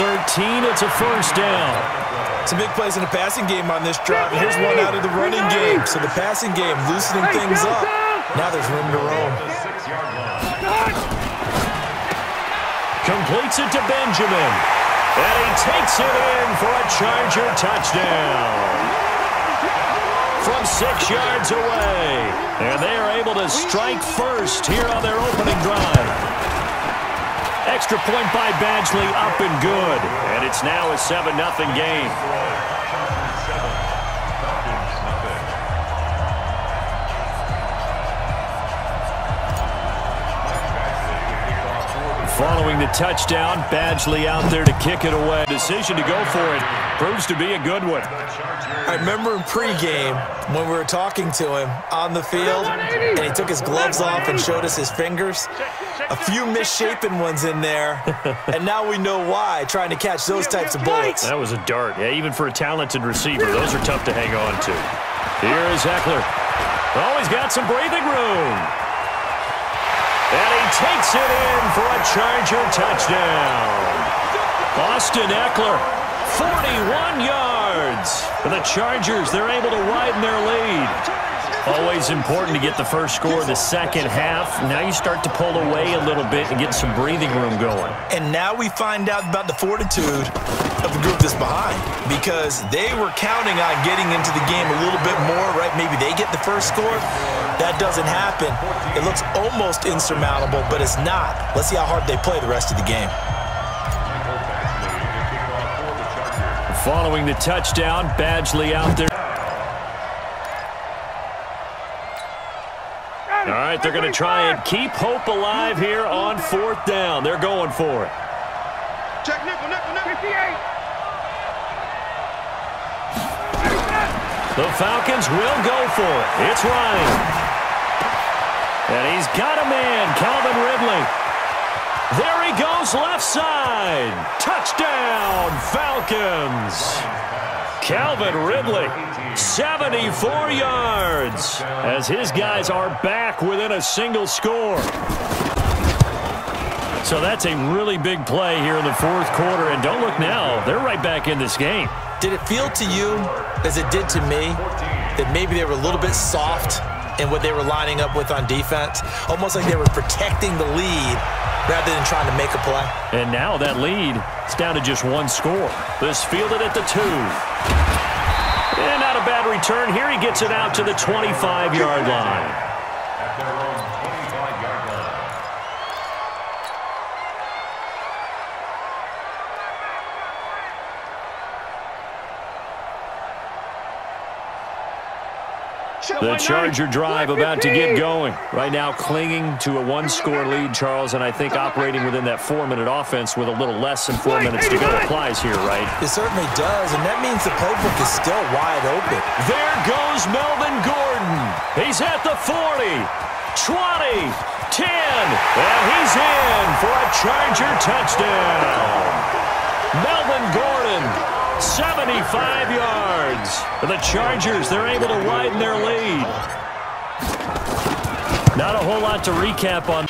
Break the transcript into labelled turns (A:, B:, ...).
A: 13. It's a first down.
B: Some big plays in the passing game on this drive. And here's one out of the running game. So the passing game loosening things up. Now there's room to roam.
A: Completes it to Benjamin. And he takes it in for a Charger touchdown. From six yards away. And they are able to strike first here on their opening drive. Extra point by Badgley up and good. And it's now a 7-0 game. Following the touchdown, Badgley out there to kick it away. Decision to go for it proves to be a good one.
B: I remember in pregame when we were talking to him on the field, and he took his gloves off and showed us his fingers. A few misshapen ones in there, and now we know why, trying to catch those types of bullets.
A: That was a dart. Yeah, even for a talented receiver, those are tough to hang on to. Here is Ekeler. Oh, he's got some breathing room. Takes it in for a Charger touchdown. Austin Ekeler, 41 yards. For the Chargers, they're able to widen their lead. Always important to get the first score of the second half. Now you start to pull away a little bit and get some breathing room going.
B: And now we find out about the fortitude of the group that's behind because they were counting on getting into the game a little bit more, right? Maybe they get the first score. That doesn't happen. It looks almost insurmountable, but it's not. Let's see how hard they play the rest of the game.
A: Following the touchdown, Badgley out there. All right, they're going to try and keep hope alive here on fourth down. They're going for it.
C: Check nickel, nickel, nickel. 58.
A: The Falcons will go for it. It's Ryan. And he's got a man, Calvin Ridley. There he goes, left side. Touchdown, Falcons. Calvin Ridley, 74 yards, as his guys are back within a single score. So that's a really big play here in the fourth quarter, and don't look now, they're right back in this game.
B: Did it feel to you, as it did to me, that maybe they were a little bit soft in what they were lining up with on defense? Almost like they were protecting the lead rather than trying to make a play.
A: And now that lead is down to just one score. This fielded at the two. And not a bad return. Here he gets it out to the 25-yard line. The Charger drive about to get going. Right now clinging to a one-score lead, Charles, and I think operating within that four-minute offense with a little less than four minutes to go applies here, right?
B: It certainly does, and that means the playbook is still wide open.
A: There goes Melvin Gordon. He's at the 40, 20, 10, and he's in for a Charger touchdown. Melvin Gordon 75 yards. For the Chargers, they're able to widen their lead. Not a whole lot to recap on.